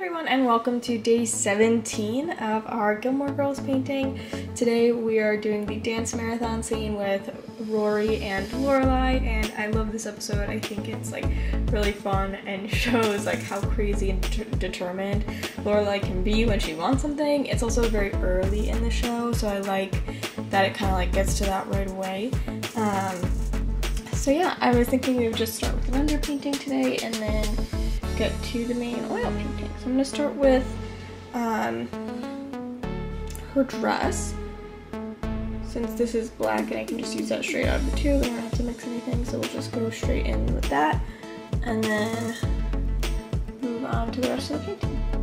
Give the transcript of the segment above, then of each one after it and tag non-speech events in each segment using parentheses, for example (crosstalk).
everyone and welcome to day 17 of our Gilmore Girls painting. Today we are doing the dance marathon scene with Rory and Lorelai and I love this episode. I think it's like really fun and (laughs) shows like how crazy and de determined Lorelai can be when she wants something. It's also very early in the show so I like that it kind of like gets to that right away. Um, so yeah, I was thinking we would just start with the underpainting today and then get to the main oil painting. So I'm going to start with um, her dress. Since this is black and I can just use that straight out of the tube, I don't have to mix anything, so we'll just go straight in with that. And then move on to the rest of the painting.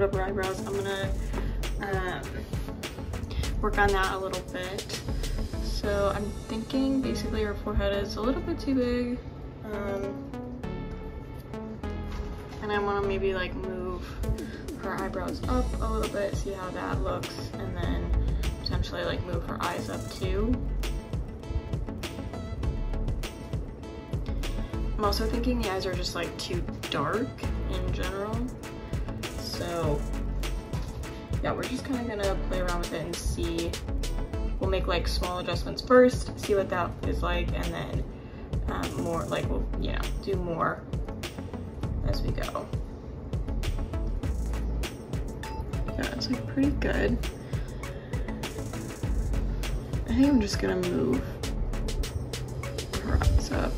Covered up her eyebrows. I'm gonna um, work on that a little bit. So I'm thinking basically her forehead is a little bit too big. Um, and I want to maybe like move her eyebrows up a little bit, see how that looks, and then potentially like move her eyes up too. I'm also thinking the eyes are just like too dark in general. So yeah, we're just kind of gonna play around with it and see. We'll make like small adjustments first, see what that is like, and then um, more, like we'll, you know, do more as we go. Yeah, it's like pretty good. I think I'm just gonna move her up.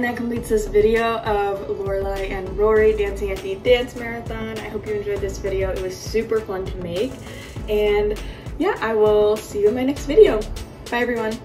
And that completes this video of Lorelai and Rory dancing at the dance marathon. I hope you enjoyed this video. It was super fun to make. And yeah, I will see you in my next video. Bye everyone.